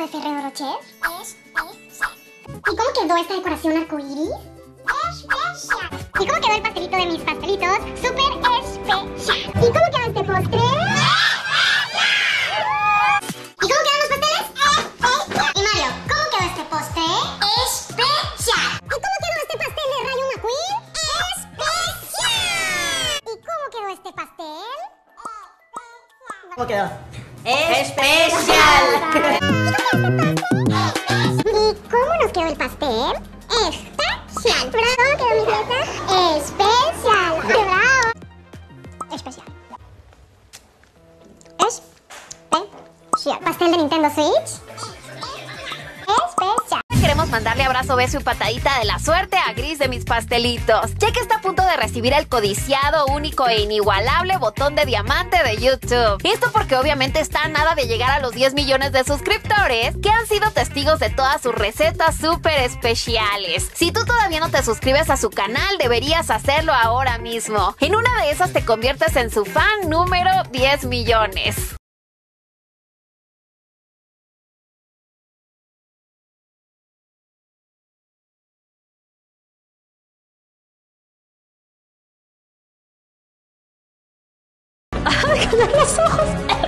de Ferrero Rocher? Especial. ¿Y cómo quedó esta decoración arcoíris? Especial. ¿Y cómo quedó el pastelito de mis pastelitos? Súper ¿Cómo quedó? ¡Especial! ¿Y cómo nos quedó el pastel? Especial. ¿Cómo quedó mi fiesta? Especial. ¡Bravo! Especial. Especial. ¿Pastel de Nintendo Switch? Mandarle abrazo, beso y patadita de la suerte a Gris de mis pastelitos, ya que está a punto de recibir el codiciado, único e inigualable botón de diamante de YouTube. Esto porque obviamente está a nada de llegar a los 10 millones de suscriptores que han sido testigos de todas sus recetas súper especiales. Si tú todavía no te suscribes a su canal, deberías hacerlo ahora mismo. En una de esas te conviertes en su fan número 10 millones. Los ojos!